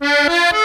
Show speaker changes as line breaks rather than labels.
Música